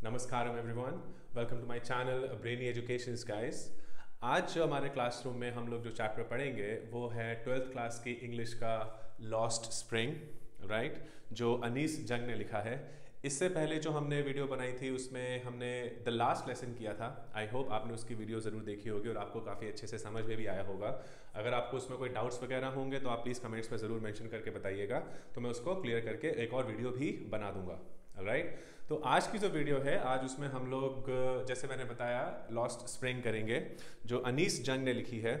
Namaskaram everyone. Welcome to my channel Brainy education guys. आज जो हमारे क्लासरूम में हम लोग जो चैप्टर पढ़ेंगे, वो है ट्वेल्थ क्लास की इंग्लिश का लॉस्ट स्प्रिंग राइट जो अनीस जंग ने लिखा है। इससे पहले जो हमने वीडियो बनाई थी, उसमें हमने द लास्ट लेसन किया था। आई होप आपने उसकी वीडियो ज़रूर देखी होगी और आपको काफ़ी अच्छे से समझ में भी आया होगा। अगर आपको उसमें कोई डाउट्स वगैरह होंगे तो आप प्लीज़ कमेंट्स में ज़रूर मेंशन करके बताइएगा। तो मैं उसको क्लियर करके एक और वीडियो भी बना दूँगा। राइट तो आज की जो वीडियो है, आज उसमें हम लोग, जैसे मैंने बताया लॉस्ट स्प्रिंग करेंगे, जो अनीस जंग ने लिखी है।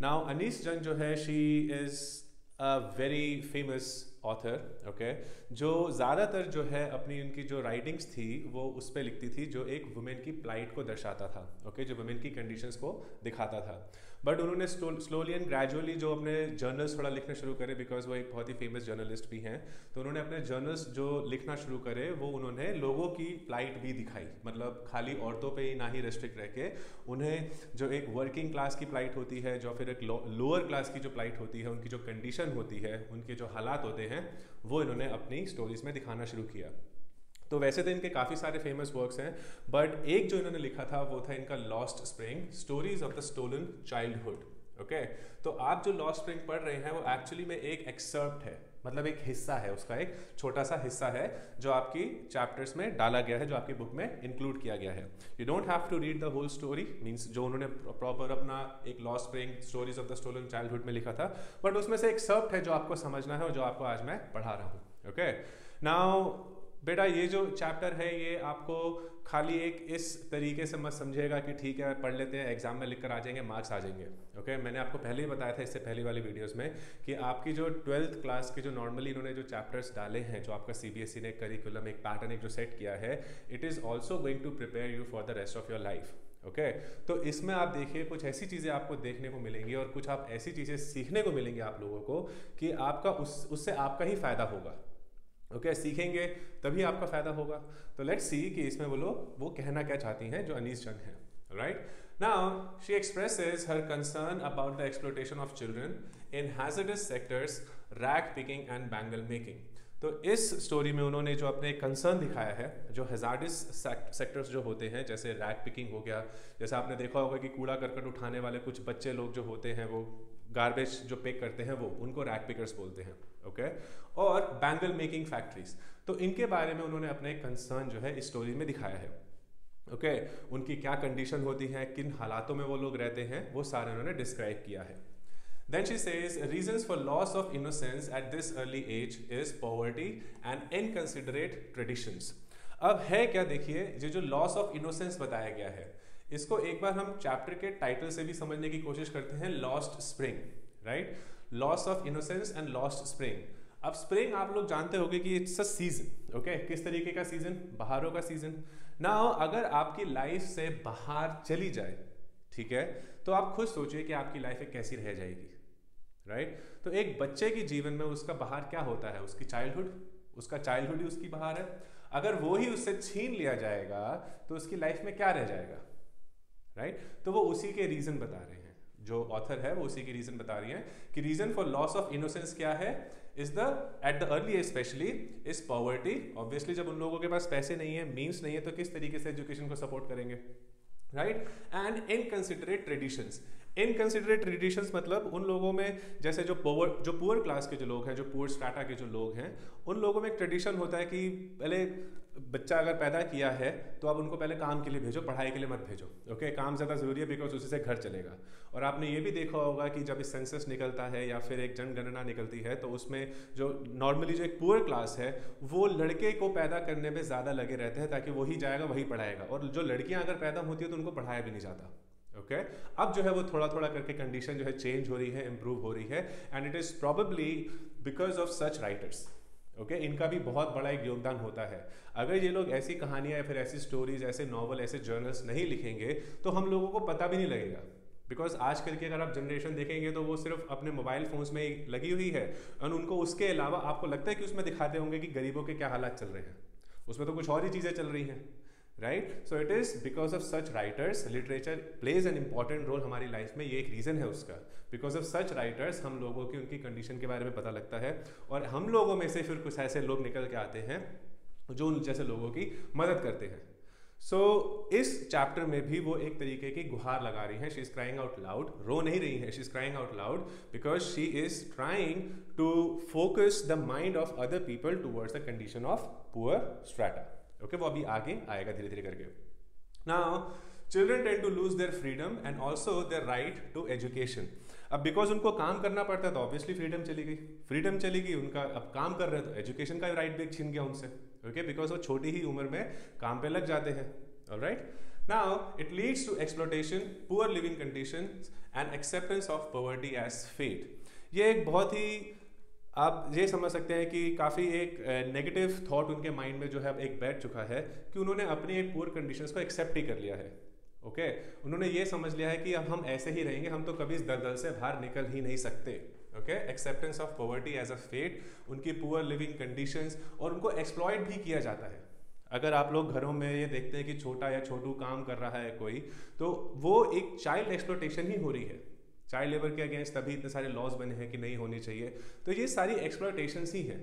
नाउ अनीस जंग जो है she is a very famous author okay जो ज़्यादातर जो है, अपनी उनकी जो राइटिंग्स थी, वो उस पर लिखती थी, जो एक वुमेन की प्लाइट को दर्शाता था ओके okay? जो वुमेन की कंडीशंस को दिखाता था। बट उन्होंने स्लोली एंड ग्रेजुअली जो अपने जर्नल्स थोड़ा लिखना शुरू करे बिकॉज़ वो एक बहुत ही फ़ेमस जर्नलिस्ट भी हैं तो उन्होंने अपने जर्नल्स जो लिखना शुरू करे, वो उन्होंने लोगों की प्लाइट भी दिखाई। मतलब खाली औरतों पे ही ना ही रेस्ट्रिक्ट रह के, उन्हें जो एक वर्किंग क्लास की प्लाइट होती है, जो फिर एक लोअर क्लास की जो प्लाइट होती है, उनकी जो कंडीशन होती है, उनके जो हालात होते हैं, वो इन्होंने अपनी स्टोरीज में दिखाना शुरू किया। तो वैसे तो इनके काफ़ी सारे फ़ेमस वर्क्स हैं बट एक जो इन्होंने लिखा था वो था इनका lost spring stories of the stolen childhood okay तो आप जो लॉस्ट स्प्रिंग पढ़ रहे हैं वो एक्चुअली में एक एक्सर्प्ट है मतलब एक हिस्सा है उसका, एक छोटा सा हिस्सा है जो आपकी चैप्टर्स में डाला गया है, जो आपकी बुक में इंक्लूड किया गया है। You don't have to read the whole story means जो उन्होंने प्रॉपर अपना एक lost spring stories of the stolen childhood में लिखा था बट उसमें से एक सर्प्ट है जो आपको समझना है और जो आपको आज मैं पढ़ा रहा हूँ ओके नाउ बेटा, ये जो चैप्टर है, ये आपको खाली एक इस तरीके से मत समझेगा कि ठीक है, पढ़ लेते हैं एग्ज़ाम में लिख कर आ जाएँगे मार्क्स आ जाएँगे ओके मैंने आपको पहले ही बताया था इससे पहली वाली वीडियोस में कि आपकी जो ट्वेल्थ क्लास के जो नॉर्मली इन्होंने जो चैप्टर्स डाले हैं, जो आपका सीबीएसई ने करिकुलम एक पैटर्न एक जो सेट किया है it is also going to prepare you for the rest of your life okay okay? तो इसमें आप देखिए, कुछ ऐसी चीज़ें आपको देखने को मिलेंगी और कुछ आप ऐसी चीज़ें सीखने को मिलेंगी आप लोगों को कि आपका उस, उससे आपका ही फ़ायदा होगा ओके okay, सीखेंगे तभी आपका फ़ायदा होगा। तो लेट्स सी कि इसमें वो लोग वो कहना क्या चाहती हैं जो अनीस जंग है right now she expresses her concern about the exploitation of children in hazardous sectors rag picking and bangle making तो इस स्टोरी में उन्होंने जो अपने कंसर्न दिखाया है जो हेजार्डिस सेक्टर्स जो होते हैं जैसे रैक पिकिंग हो गया जैसे आपने देखा होगा कि कूड़ा करकट उठाने वाले कुछ बच्चे लोग जो होते हैं वो गार्बेज जो पिक करते हैं वो उनको रैक पिकर्स बोलते हैं। ओके और बैंगल मेकिंग फैक्ट्रीज तो इनके बारे में उन्होंने अपने कंसर्न जो है इस स्टोरी में दिखाया है। ओके उनकी क्या कंडीशन होती है, किन हालातों में वो लोग रहते हैं, वो सारे उन्होंने डिस्क्राइब किया है। Then she says, reasons for loss of innocence at this early age is poverty and inconsiderate traditions. अब है क्या देखिए, ये जो लॉस ऑफ़ इनोसेंस बताया गया है, इसको एक बार हम चैप्टर के टाइटल से भी समझने की कोशिश करते हैं lost spring right loss of innocence and lost spring अब स्प्रिंग आप लोग जानते होंगे कि इट्स अ सीज़न ओके किस तरीके का सीज़न बहारों का सीज़न ना अगर आपकी लाइफ से बाहर चली जाए, ठीक है? तो आप खुद सोचिए कि आपकी लाइफ कैसी रह जाएगी राइट right? तो एक बच्चे के जीवन में उसका बाहर क्या होता है? उसकी चाइल्डहुड उसका चाइल्डहुड ही उसकी बाहर है। अगर वो ही उससे छीन लिया जाएगा तो उसकी लाइफ में क्या रह जाएगा राइट right? तो वो उसी के रीजन बता रहे हैं। जो ऑथर है, वो उसी की रीजन बता रही है कि reason for loss of innocence क्या है? Is the at the early specially is poverty obviously जब उन लोगों के पास पैसे नहीं है मीन्स नहीं है तो किस तरीके से एजुकेशन को सपोर्ट करेंगे? Right and inconsiderate traditions inconsiderate traditions मतलब उन लोगों में, जैसे जो पोवर जो पुअर क्लास के जो लोग हैं, जो पुअर स्टाटा के जो लोग हैं, उन लोगों में एक ट्रेडिशन होता है कि पहले बच्चा अगर पैदा किया है तो आप उनको पहले काम के लिए भेजो, पढ़ाई के लिए मत भेजो ओके काम ज़्यादा ज़रूरी है बिकॉज़ उसी से घर चलेगा। और आपने ये भी देखा होगा कि जब इस सेंसस निकलता है या फिर एक जनगणना निकलती है तो उसमें जो नॉर्मली जो एक पुअर क्लास है, वो लड़के को पैदा करने में ज़्यादा लगे रहते हैं ताकि वही जाएगा, वही पढ़ाएगा। और जो लड़कियाँ अगर पैदा होती है तो उनको पढ़ाया भी नहीं जाता ओके okay? अब जो है वो थोड़ा थोड़ा करके कंडीशन जो है चेंज हो रही है इम्प्रूव हो रही है and it is probably because of such writers okay okay? इनका भी बहुत बड़ा एक योगदान होता है। अगर ये लोग ऐसी कहानियाँ या फिर ऐसी स्टोरीज ऐसे नॉवल ऐसे जर्नल्स नहीं लिखेंगे तो हम लोगों को पता भी नहीं लगेगा। बिकॉज़ आजकल की अगर आप जनरेशन देखेंगे तो वो सिर्फ़ अपने मोबाइल फोन्स में ही लगी हुई है। और उनको उसके अलावा आपको लगता है कि उसमें दिखाते होंगे कि गरीबों के क्या हालात चल रहे हैं। उसमें तो कुछ और ही चीज़ें चल रही हैं। Right so it is because of such writers literature plays an important role हमारी लाइफ में ये एक रीज़न है उसका। बिकॉज़ ऑफ़ सच राइटर्स हम लोगों की उनकी कंडीशन के बारे में पता लगता है। और हम लोगों में से फिर कुछ ऐसे लोग निकल के आते हैं जो उन जैसे लोगों की मदद करते हैं। सो so, इस चैप्टर में भी वो एक तरीके की गुहार लगा रही हैं। She is crying out loud रो नहीं रही है। She is crying out loud because she is trying to focus the mind of other people towards the condition of poor strata okay वो अभी आगे आएगा धीरे धीरे करके। Now children tend to lose their freedom and also their right to education अब because उनको काम करना पड़ता है तो ऑब्वियसली फ्रीडम चली गई। फ्रीडम चली गई, उनका अब काम कर रहे हैं तो एजुकेशन का राइट भी छीन गया उनसे। ओके बिकॉज़ वो छोटी ही उम्र में काम पे लग जाते हैं। Right now it leads to exploitation poor living condition and acceptance of poverty as fate ये एक बहुत ही आप ये समझ सकते हैं कि काफ़ी एक नेगेटिव थॉट उनके माइंड में जो है एक बैठ चुका है कि उन्होंने अपनी एक पुअर कंडीशंस को एक्सेप्ट ही कर लिया है ओके? उन्होंने ये समझ लिया है कि अब हम ऐसे ही रहेंगे, हम तो कभी इस दलदल से बाहर निकल ही नहीं सकते okay acceptance of poverty as a fate उनकी पुअर लिविंग कंडीशंस और उनको एक्सप्लॉयड भी किया जाता है। अगर आप लोग घरों में ये देखते हैं कि छोटा या छोटू काम कर रहा है कोई तो वो एक चाइल्ड एक्सप्लोटेशन ही हो रही है। चाइल्ड लेबर के अगेंस्ट तभी इतने सारे लॉज बने हैं कि नहीं होनी चाहिए। तो ये सारी एक्सप्लोटेशन ही हैं।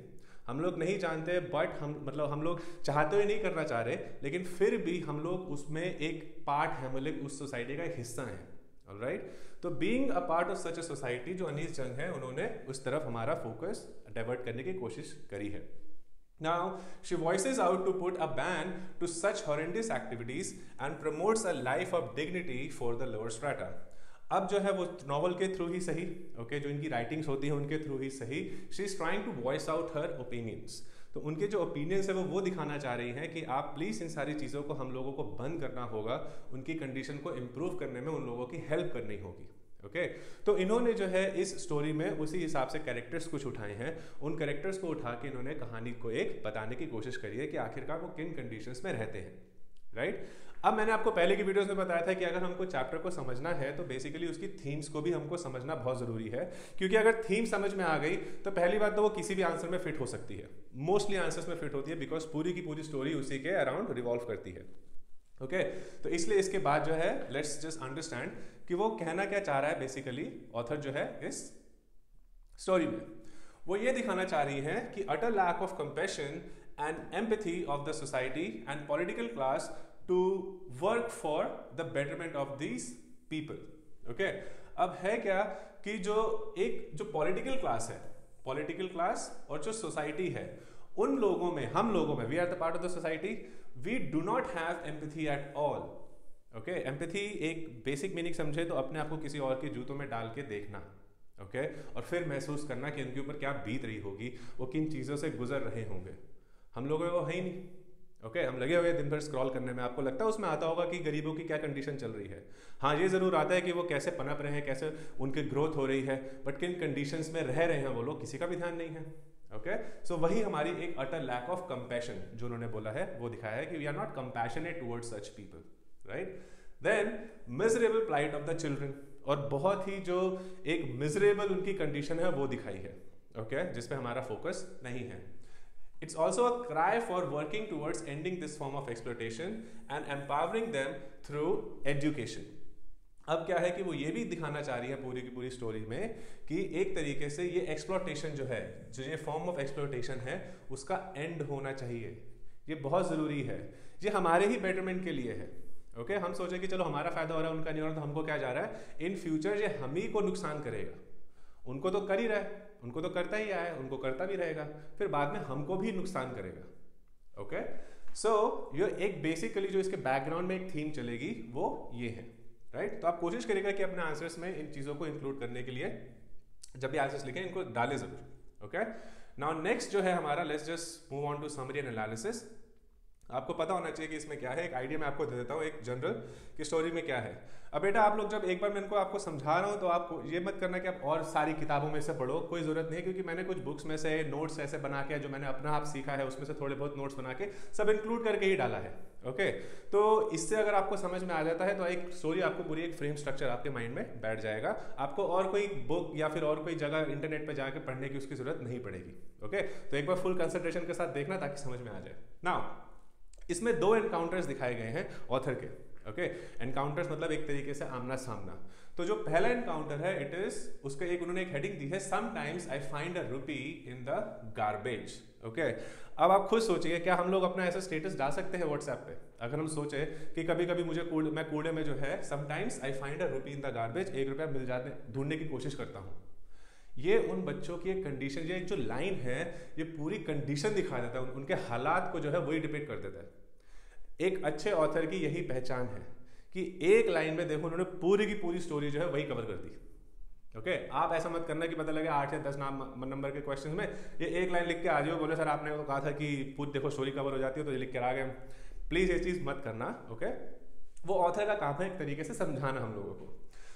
हम लोग नहीं जानते बट हम मतलब हम लोग चाहते हुए नहीं करना चाह रहे लेकिन फिर भी हम लोग उसमें एक पार्ट है मतलब उस सोसाइटी का एक हिस्सा है। राइट तो being a part of such a society जो अनिल जंग है उन्होंने उस तरफ़ हमारा फोकस डाइवर्ट करने की कोशिश करी है। Now, she voices out to put a ban to such horrendous activities and promotes a life of dignity for the lower strata. अब जो है वो नॉवल के थ्रू ही सही ओके okay, जो इनकी राइटिंग्स होती हैं उनके थ्रू ही सही she is trying to voice out her opinions तो उनके जो ओपिनियंस है वो वो दिखाना चाह रही हैं कि आप प्लीज़ इन सारी चीज़ों को हम लोगों को बंद करना होगा उनकी कंडीशन को इम्प्रूव करने में उन लोगों की हेल्प करनी होगी ओके okay? तो इन्होंने जो है इस स्टोरी में उसी हिसाब से कैरेक्टर्स कुछ उठाए हैं उन कैरेक्टर्स को उठा के इन्होंने कहानी को एक बताने की कोशिश करी है कि आखिरकार वो किन कंडीशंस में रहते हैं राइट right? अब मैंने आपको पहले की वीडियोस में बताया था कि अगर हमको चैप्टर को समझना है तो बेसिकली उसकी थीम्स को भी हमको समझना बहुत ज़रूरी है। क्योंकि अगर थीम समझ में आ गई तो पहली बात तो वो किसी भी आंसर में फिट हो सकती है। मोस्टली आंसर्स में फिट होती है बिकॉज़ पूरी की पूरी स्टोरी उसी के अराउंड रिवॉल्व करती है। Okay okay? तो इसलिए इसके बाद जो है लेट्स जस्ट अंडरस्टैंड कि वो कहना क्या चाह रहा है बेसिकली ऑथर जो है, इस स्टोरी में। वो ये दिखाना चाह रही है कि utter lack of compassion and empathy of the society and political class to work for the betterment of these people okay अब है क्या कि जो एक, जो पॉलिटिकल क्लास है पॉलिटिकल क्लास और जो सोसाइटी है, उन लोगों में, हम लोगों में we are the part of the society we do not have empathy at all okay empathy एक बेसिक मीनिंग समझे तो अपने आप को किसी और के जूतों में डाल के देखना। Okay okay? और फिर महसूस करना कि उनके ऊपर क्या बीत रही होगी, वो किन चीज़ों से गुजर रहे होंगे। हम लोगों वो है ही नहीं। ओके okay, हम लगे हुए दिन भर स्क्रॉल करने में। आपको लगता है उसमें आता होगा कि गरीबों की क्या कंडीशन चल रही है? हाँ ये ज़रूर आता है कि वो कैसे पनप रहे हैं कैसे उनकी ग्रोथ हो रही है बट किन कंडीशंस में रह रहे हैं वो लोग किसी का भी ध्यान नहीं है। Okay okay? सो so, वही हमारी एक अटर लैक ऑफ़ कंपैशन जो उन्होंने बोला है वो दिखाया है कि we are not compassionate towards such people right then miserable plight of the children और बहुत ही जो एक मिजरेबल उनकी कंडीशन है वो दिखाई है। Okay okay? जिसपे हमारा फोकस नहीं है। It's also a cry for working towards ending this form of exploitation and empowering them through education. अब क्या है कि वो ये भी दिखाना चाह रही है पूरी की पूरी स्टोरी में कि एक तरीके से ये एक्सप्लोटेशन जो है, जो ये फॉर्म ऑफ़ एक्सप्लोटेशन है, उसका एंड होना चाहिए। ये बहुत ज़रूरी है। ये हमारे ही बेटरमेंट के लिए है। ओके? हम सोचें कि चलो हमारा फ़ायदा हो रहा है, उनका नहीं हो रहा तो हमको क्या जा रहा है? इन फ्यूचर ये हम ही को नुकसान करेगा। उनको तो कर ही रहा है, उनको तो करता ही आया उनको करता भी रहेगा, फिर बाद में हमको भी नुकसान करेगा ओके सो ये एक बेसिकली जो इसके बैकग्राउंड में एक थीम चलेगी, वो ये है राइट right? तो आप कोशिश करिएगा कि अपने आंसर्स में इन चीज़ों को इंक्लूड करने के लिए, जब भी आंसर्स लिखें, इनको डालें ज़रूर ओके नाउ नेक्स्ट जो है हमारा let's just move on to summary and analysis आपको पता होना चाहिए कि इसमें क्या है, एक आइडिया मैं आपको दे देता हूँ, एक जनरल की स्टोरी में क्या है। अब बेटा, आप लोग जब एक बार मैं इनको आपको समझा रहा हूँ तो आप ये मत करना कि आप और सारी किताबों में से पढ़ो, कोई ज़रूरत नहीं क्योंकि मैंने कुछ बुक्स में से नोट्स ऐसे बना के, जो मैंने अपना आप सीखा है, उसमें से थोड़े बहुत नोट्स बना के, सब इंक्लूड करके ही डाला है ओके तो इससे अगर आपको समझ में आ जाता है तो एक स्टोरी आपको पूरी एक फ्रेम स्ट्रक्चर आपके माइंड में बैठ जाएगा। आपको और कोई बुक या फिर और कोई जगह इंटरनेट पर जाकर पढ़ने की उसकी ज़रूरत नहीं पड़ेगी ओके तो एक बार फुल कंसंट्रेशन के साथ देखना ताकि समझ में आ जाए। नाउ इसमें दो एनकाउंटर्स दिखाए गए हैं ऑथर के ओके okay? एनकाउंटर्स मतलब एक तरीके से आमना सामना। तो जो पहला एनकाउंटर है इट इज़ उसका एक उन्होंने एक हेडिंग दी है sometimes I find a rupee in the garbage okay अब आप खुद सोचिए, क्या हम लोग अपना ऐसा स्टेटस डाल सकते हैं व्हाट्सएप पे? अगर हम सोचे कि कभी कभी मुझे कूड़े, मैं कूड़े में जो है sometimes I find a rupee in the garbage एक रुपया मिल जाते, ढूँढने की कोशिश करता हूँ। ये उन बच्चों की एक कंडीशन ये जो लाइन है, ये पूरी कंडीशन दिखा देता है उनके हालात को जो है, वही डिपेक्ट कर देता है। एक अच्छे ऑथर की यही पहचान है कि एक लाइन में देखो उन्होंने पूरी की पूरी स्टोरी जो है वही कवर कर दी ओके okay? आप ऐसा मत करना कि पता लगे आठ या दस नाम नंबर के क्वेश्चन में ये एक लाइन लिख के आ जाओ बोले सर आपने तो कहा था कि पूरी देखो स्टोरी कवर हो जाती है तो ये लिख कर आ गए प्लीज़ ये चीज़ मत करना ओके okay? वो ऑथर का काम है एक तरीके से समझाना हम लोगों को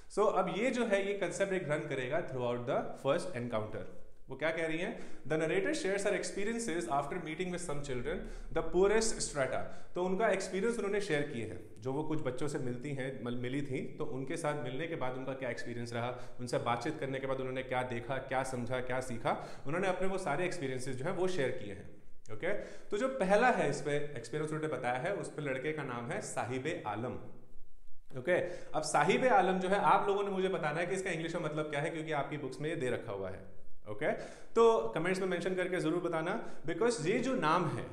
सो so, अब ये जो है ये कंसेप्ट एक रन करेगा throughout the first encounter वो क्या कह रही हैं? The narrator shares her experiences after meeting with some children the poorest strata तो उनका एक्सपीरियंस उन्होंने शेयर किए हैं। जो वो कुछ बच्चों से मिलती हैं, मिली थी तो उनके साथ मिलने के बाद उनका क्या एक्सपीरियंस रहा? उनसे बातचीत करने के बाद उन्होंने क्या देखा, क्या समझा, क्या सीखा? उन्होंने अपने वो सारे एक्सपीरियंसेस जो है, वो शेयर किए हैं। ओके? तो जो पहला है इस पर एक्सपीरियंस उन्होंने बताया है, उस पर लड़के का नाम है साहिब आलम। Okay okay? अब साहिब आलम जो है, आप लोगों ने मुझे बताना है कि इसका इंग्लिश में मतलब क्या है, क्योंकि आपकी बुक्स में ये दे रखा हुआ है। ओके? तो कमेंट्स में मेंशन करके ज़रूर बताना बिकॉज़ ये जो नाम है,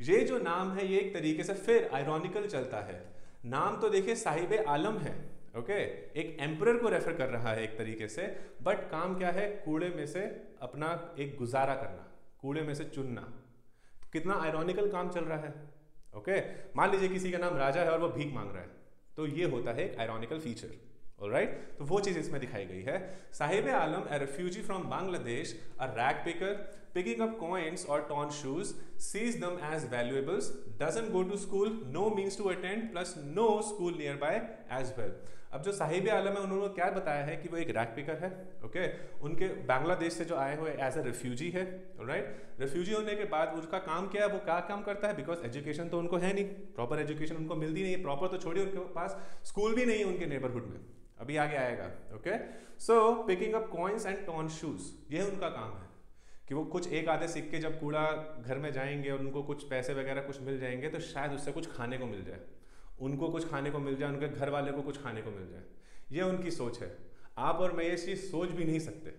ये जो नाम है, ये एक तरीके से फिर आयरॉनिकल चलता है नाम तो देखिए साहिब आलम है ओके? एक एम्पर को रेफर कर रहा है एक तरीके से बट काम क्या है कूड़े में से अपना एक गुजारा करना, कूड़े में से चुनना तो कितना आयरॉनिकल काम चल रहा है ओके? मान लीजिए किसी का नाम राजा है और वो भीख मांग रहा है तो ये होता है आयरॉनिकल फीचर राइट तो वो चीज़ इसमें दिखाई गई है। Sahib Alam a refugee from Bangladesh a rag picker picking up coins और torn shoes sees them as valuables doesn't go to school no means to attend plus no school nearby as well अब जो साहिब आलम है, उन्होंने क्या बताया है कि वो एक रैग पिकर है ओके okay? उनके बांग्लादेश से जो आए हुए एज अ रिफ्यूजी है राइट रेफ्यूजी होने के बाद उसका काम क्या है? वो क्या काम करता है? बिकॉज़ एजुकेशन तो उनको है नहीं। प्रॉपर एजुकेशन उनको मिलती नहीं है प्रॉपर तो छोड़िए उनके पास स्कूल भी नहीं है उनके नेबरहुड में। अभी आगे आएगा okay so picking up coins and torn shoes ये उनका काम है कि वो कुछ एक आधे सिक्के जब कूड़ा घर में जाएँगे और उनको कुछ पैसे वगैरह कुछ मिल जाएँगे तो शायद उससे कुछ खाने को मिल जाए। उनको कुछ खाने को मिल जाए, उनके घर वाले को कुछ खाने को मिल जाए। ये उनकी सोच है। आप और मैं ये चीज़ सोच भी नहीं सकते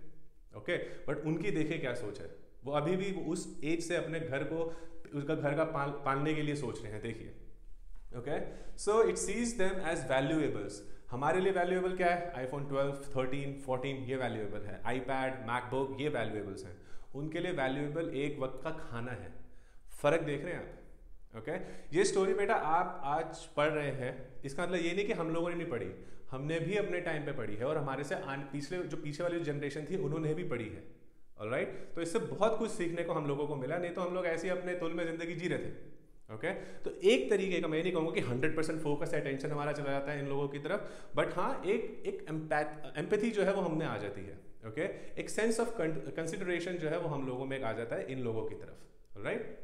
ओके बट उनकी देखे क्या सोच है। वो अभी भी उस एज से अपने घर को, उसका घर का पाल, पालने के लिए सोच रहे हैं, देखिए okay so it sees them as valuables हमारे लिए वैल्यूएबल क्या है? आईफोन 12, 13, 14 ये वैल्यूएबल है। आईपैड मैकबुक ये वैल्यूएबल्स हैं। उनके लिए वैल्यूएबल एक वक्त का खाना है। फ़र्क देख रहे हैं आप ओके? ये स्टोरी बेटा आप आज पढ़ रहे हैं। इसका मतलब ये नहीं कि हम लोगों ने नहीं पढ़ी। हमने भी अपने टाइम पे पढ़ी है और हमारे से पिछले जो पीछे वाली जनरेशन थी उन्होंने भी पढ़ी है। Right right? तो इससे बहुत कुछ सीखने को हम लोगों को मिला नहीं तो हम लोग ऐसे ही अपने तुल में ज़िंदगी जी रहे थे। Okay okay? तो एक तरीके का मैं नहीं कहूँगा कि 100 परसेंट फोकस अटेंशन हमारा चला जाता है इन लोगों की तरफ़ बट हाँ एक एक एम्पैथी जो है वो हमने आ जाती है ओके okay? एक सेंस ऑफ़ कंसिडरेशन जो है वो हम लोगों में आ जाता है इन लोगों की तरफ़ right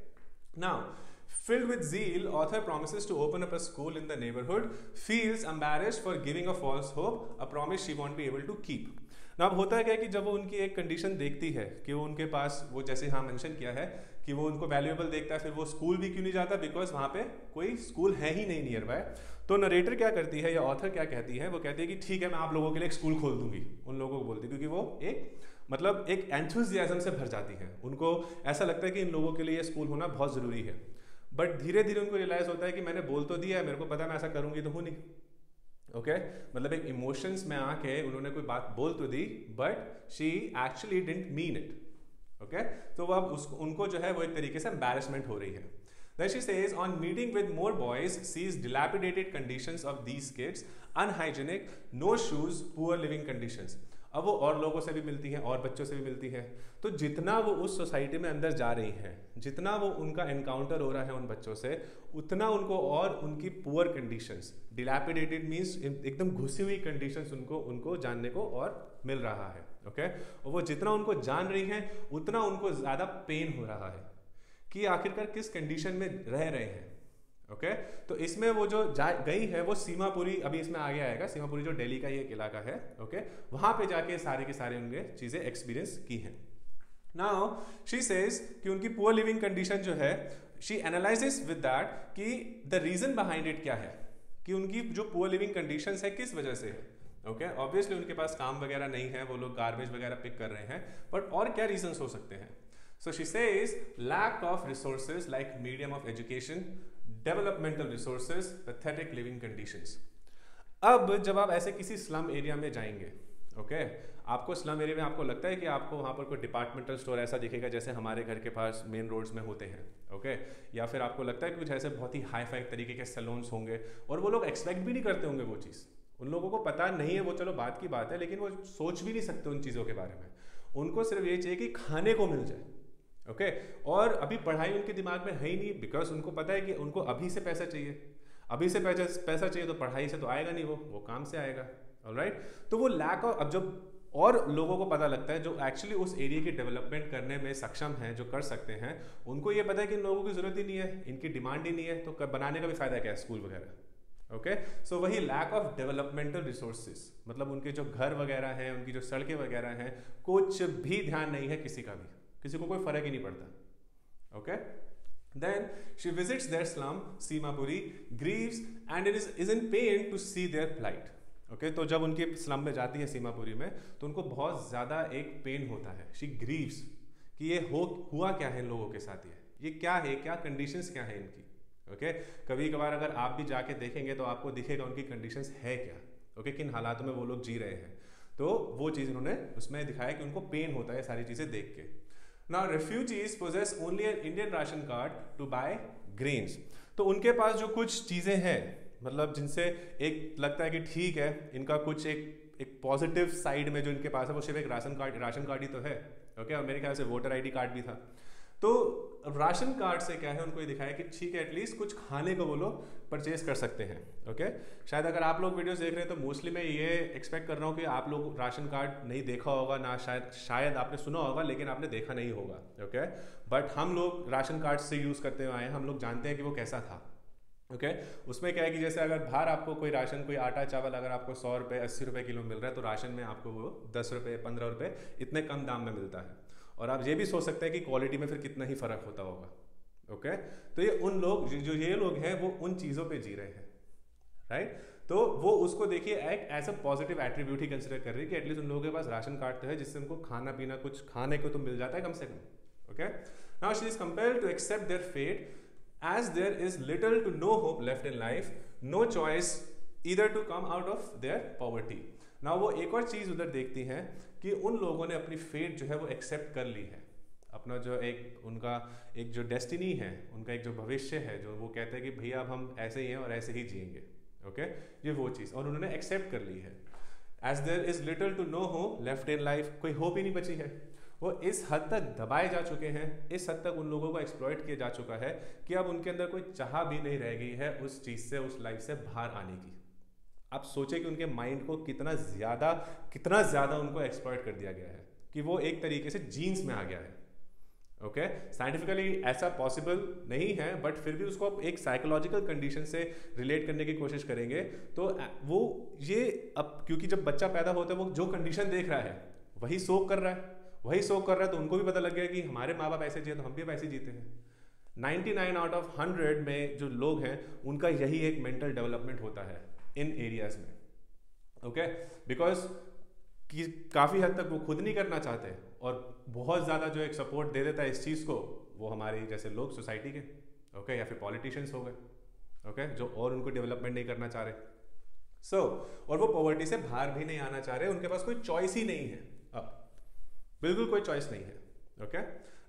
now Filled with zeal, author promises to open up a school in the neighborhood, feels embarrassed for giving a false hope, a promise she won't be able to keep. ना अब होता है क्या कि जब वो उनकी एक कंडीशन देखती है कि वो उनके पास, वो जैसे हाँ मेंशन किया है कि वो उनको वैल्यूएबल देखता है, फिर वो स्कूल भी क्यों नहीं जाता? बिकॉज़ वहाँ पे कोई स्कूल है ही नहीं नियर बाय तो नरेटर क्या करती है या ऑथर क्या कहती है? वो कहती है कि ठीक है, मैं आप लोगों के लिए एक स्कूल खोल दूँगी। उन लोगों को बोलती क्योंकि वो एक मतलब एक एंथुजियाजम से भर जाती है। उनको ऐसा लगता है कि इन लोगों के लिए स्कूल होना बहुत ज़रूरी है। बट धीरे धीरे उनको रियलाइज़ होता है कि मैंने बोल तो दिया है, मेरे को पता मैं ऐसा करूँगी तो हूँ नहीं। ओके मतलब एक इमोशंस में आके उन्होंने कोई बात बोल तो दी but she actually didn't mean it okay तो वह अब उसको, उनको जो है वो एक तरीके से एम्बेरसमेंट हो रही है। She says on meeting with more boys sees dilapidated condition of these kids unhygienic no shoes poor living condition अब वो और लोगों से भी मिलती हैं, और बच्चों से भी मिलती हैं तो जितना वो उस सोसाइटी में अंदर जा रही हैं, जितना वो उनका एनकाउंटर हो रहा है उन बच्चों से, उतना उनको और उनकी पुअर कंडीशंस डिलैपिडेटेड मीन्स एकदम घुसी हुई कंडीशंस उनको उनको जानने को और मिल रहा है ओके? और वो जितना उनको जान रही हैं, उतना उनको ज़्यादा पेन हो रहा है कि आखिरकार किस कंडीशन में रह रहे हैं ओके? तो इसमें वो जो जा गई है वो सीमापुरी अभी इसमें आगे आएगा सीमापुरी जो दिल्ली का ये इलाका है ओके? वहाँ पे जाके सारे के सारे उनके चीज़ें एक्सपीरियंस की हैं नाउ शी सेज कि उनकी पुअर लिविंग कंडीशन जो है शी एनालाइजेस विद दैट कि द रीजन बिहाइंड इट क्या है कि उनकी जो पुअर लिविंग कंडीशंस है किस वजह से है ओके okay? ऑब्वियसली उनके पास काम वगैरह नहीं है वो लोग गार्बेज वगैरह पिक कर रहे हैं बट और क्या रीजंस हो सकते हैं So she says lack of resources like medium of education, developmental resources, pathetic living conditions. अब जब आप ऐसे किसी स्लम एरिया में जाएँगे ओके okay? आपको स्लम एरिया में आपको लगता है कि आपको वहाँ पर कोई डिपार्टमेंटल स्टोर ऐसा दिखेगा जैसे हमारे घर के पास मेन रोड्स में होते हैं ओके okay? या फिर आपको लगता है कि कुछ ऐसे बहुत ही हाई फाई तरीके के सैलून्स होंगे और वो लोग एक्सपेक्ट भी नहीं करते होंगे वो चीज़ उन लोगों को पता नहीं है वो चलो बात की बात है लेकिन वो सोच भी नहीं सकते उन चीज़ों के बारे में उनको सिर्फ़ ये चाहिए कि खाने को मिल जाए ओके okay? और अभी पढ़ाई उनके दिमाग में है ही नहीं बिकॉज़ उनको पता है कि उनको अभी से पैसा चाहिए। अभी से पैसा पैसा चाहिए तो पढ़ाई से तो आएगा नहीं वो वो काम से आएगा। Right right? तो वो लैक ऑफ़ अब जब और लोगों को पता लगता है, जो एक्चुअली उस एरिया की डेवलपमेंट करने में सक्षम हैं, जो कर सकते हैं, उनको ये पता है कि इन लोगों की ज़रूरत ही नहीं है, इनकी डिमांड ही नहीं है तो बनाने का भी फ़ायदा क्या है? स्कूल वगैरह। ओके सो वही लैक ऑफ़ डेवलपमेंटल रिसोर्सेज मतलब उनके जो घर वगैरह हैं, उनकी जो सड़कें वगैरह हैं, कुछ भी ध्यान नहीं है किसी का भी। किसी को कोई फ़र्क ही नहीं पड़ता। Okay then she visits their slum Seemapuri grieves and it is is in pain to see their plight okay तो जब उनके स्लम में जाती है सीमापुरी में तो उनको बहुत ज़्यादा एक पेन होता है। शी ग्रीव्स कि ये हो, हुआ क्या है इन लोगों के साथ ये? ये क्या है? क्या कंडीशंस क्या है इनकी? Okay okay? कभी कभार अगर आप भी जाके देखेंगे तो आपको दिखेगा उनकी कंडीशंस है क्या? Okay okay? किन हालातों में वो लोग जी रहे हैं। तो वो चीज़ उन्होंने उसमें दिखाया कि उनको पेन होता है सारी चीज़ें देख के। ना refugees possess only an Indian ration card to buy grains तो उनके पास जो कुछ चीज़ें हैं मतलब जिनसे एक लगता है कि ठीक है, इनका कुछ एक एक पॉजिटिव साइड में जो इनके पास है, वो सिर्फ़ एक राशन कार्ड राशन कार्ड ही तो है ओके okay? और मेरे ख्याल से वोटर आईडी कार्ड भी था तो राशन कार्ड से क्या है, उनको ये दिखाया कि ठीक है एटलीस्ट कुछ खाने को वो लोग परचेज कर सकते हैं ओके शायद अगर आप लोग वीडियोस देख रहे हैं तो मोस्टली मैं ये एक्सपेक्ट कर रहा हूँ कि आप लोग राशन कार्ड नहीं देखा होगा, ना शायद शायद आपने सुना होगा, लेकिन आपने देखा नहीं होगा ओके बट हम लोग राशन कार्ड से यूज़ करते हुए आए हम लोग जानते हैं कि वो कैसा था ओके okay? उसमें क्या है कि जैसे अगर बाहर आपको कोई राशन, कोई आटा, चावल अगर आपको सौ रुपये अस्सी रुपये किलो मिल रहा है तो राशन में आपको वो दस रुपये पंद्रह रुपये इतने कम दाम में मिलता है और आप ये भी सोच सकते हैं कि क्वालिटी में फिर कितना ही फ़र्क होता होगा ओके okay? तो ये उन लोग जो ये लोग हैं वो उन चीज़ों पर जी रहे हैं राइट तो वो उसको देखिए एक एज अ पॉजिटिव एट्रीब्यूट ही कंसिडर कर रही है कि एटलीस्ट उन लोगों के पास राशन कार्ड तो है जिससे उनको खाना पीना कुछ खाने को तो मिल जाता है कम से कम okay now she is compare to accept their fate as there is little to no hope left in life, no choice either to come out of their poverty. Now वो एक और चीज़ उधर देखती हैं कि उन लोगों ने अपनी फेट जो है वो एक्सेप्ट कर ली है। अपना जो एक, उनका एक जो डेस्टिनी है, उनका एक जो भविष्य है, जो वो कहते हैं कि भैया अब हम ऐसे ही हैं और ऐसे ही जिएँगे। ओके? ये वो चीज़। और उन्होंने एक्सेप्ट कर ली है। As there is little to no hope left in life कोई होप ही नहीं बची है। वो इस हद तक दबाए जा चुके हैं, इस हद तक उन लोगों को एक्सप्लॉयट किया जा चुका है कि अब उनके अंदर कोई चाह भी नहीं रह गई है उस चीज़ से, उस लाइफ से बाहर आने की। आप सोचें कि उनके माइंड को कितना ज़्यादा कितना ज़्यादा उनको एक्सप्लॉयट कर दिया गया है, कि वो एक तरीके से जीन्स में आ गया है। Okay okay? साइंटिफिकली ऐसा पॉसिबल नहीं है बट फिर भी उसको आप एक साइकोलॉजिकल कंडीशन से रिलेट करने की कोशिश करेंगे तो वो ये अब, क्योंकि जब बच्चा पैदा होता है, वो जो कंडीशन देख रहा है, वही सोख कर रहा है। वही शो कर रहा है तो उनको भी पता लग गया कि हमारे माँ बाप ऐसे जिए तो हम भी ऐसे जीते हैं। 99 आउट ऑफ़ 100 में जो लोग हैं, उनका यही एक मेंटल डेवलपमेंट होता है। इन एरियाज़ में ओके बिकॉज़ कि काफ़ी हद तक वो खुद नहीं करना चाहते और बहुत ज़्यादा जो एक सपोर्ट दे देता है इस चीज़ को वो हमारी जैसे लोग सोसाइटी के ओके okay? या फिर पॉलिटिशियंस हो गए ओके okay? जो और उनको डेवलपमेंट नहीं करना चाह रहे सो so, और वो पॉवर्टी से बाहर भी नहीं आना चाह रहे उनके पास कोई चॉइस ही नहीं है अब बिल्कुल कोई चॉइस नहीं है okay